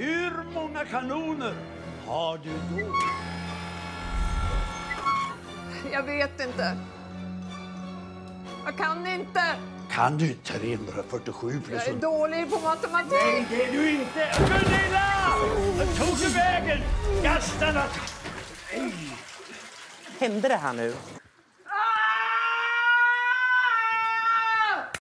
Hur många kanoner har du då? Jag vet inte. Jag kan inte. Kan du 347 plus... Jag är dålig på matematik. Nej, det är du inte! Gunilla! Vart tog du vägen? Gastarna! Hände det här nu?